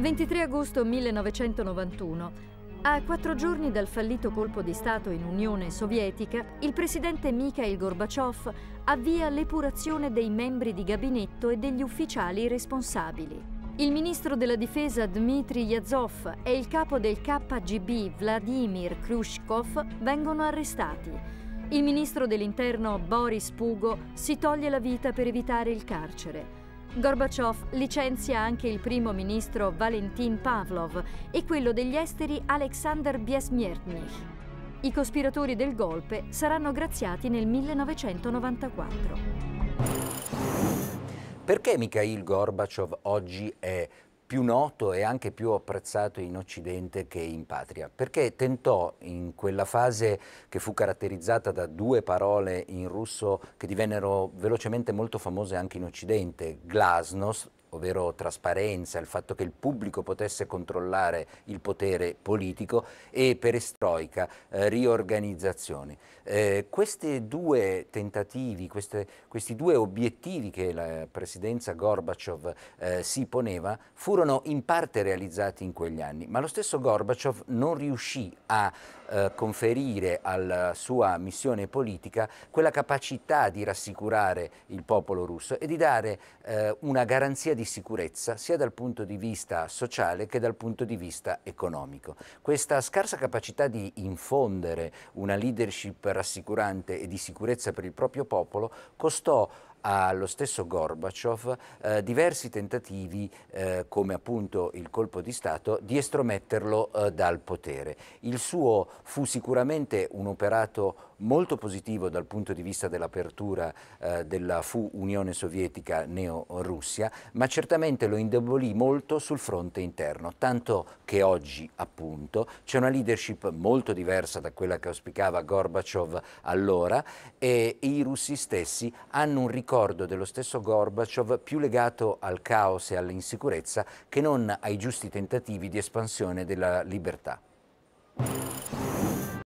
23 agosto 1991. A quattro giorni dal fallito colpo di Stato in Unione Sovietica, il presidente Mikhail Gorbaciov avvia l'epurazione dei membri di gabinetto e degli ufficiali responsabili. Il ministro della difesa Dmitry Yazov e il capo del KGB Vladimir Khrushchev vengono arrestati. Il ministro dell'interno Boris Pugo si toglie la vita per evitare il carcere. Gorbaciov licenzia anche il primo ministro Valentin Pavlov e quello degli esteri Alexander Biesmiertnich. I cospiratori del golpe saranno graziati nel 1994. Perché Mikhail Gorbaciov oggi è più noto e anche più apprezzato in Occidente che in patria, perché tentò in quella fase che fu caratterizzata da due parole in russo che divennero velocemente molto famose anche in Occidente, glasnost, ovvero trasparenza, il fatto che il pubblico potesse controllare il potere politico e perestroica, eh, riorganizzazione. Eh, questi due tentativi, queste, questi due obiettivi che la presidenza Gorbaciov eh, si poneva furono in parte realizzati in quegli anni, ma lo stesso Gorbaciov non riuscì a eh, conferire alla sua missione politica quella capacità di rassicurare il popolo russo e di dare eh, una garanzia di sicurezza sia dal punto di vista sociale che dal punto di vista economico. Questa scarsa capacità di infondere una leadership rassicurante e di sicurezza per il proprio popolo costò allo stesso Gorbaciov eh, diversi tentativi, eh, come appunto il colpo di Stato, di estrometterlo eh, dal potere. Il suo fu sicuramente un operato molto positivo dal punto di vista dell'apertura eh, della fu Unione Sovietica neo-Russia, ma certamente lo indebolì molto sul fronte interno, tanto che oggi appunto c'è una leadership molto diversa da quella che auspicava Gorbaciov allora e i russi stessi hanno un ricordo dello stesso Gorbaciov più legato al caos e all'insicurezza che non ai giusti tentativi di espansione della libertà.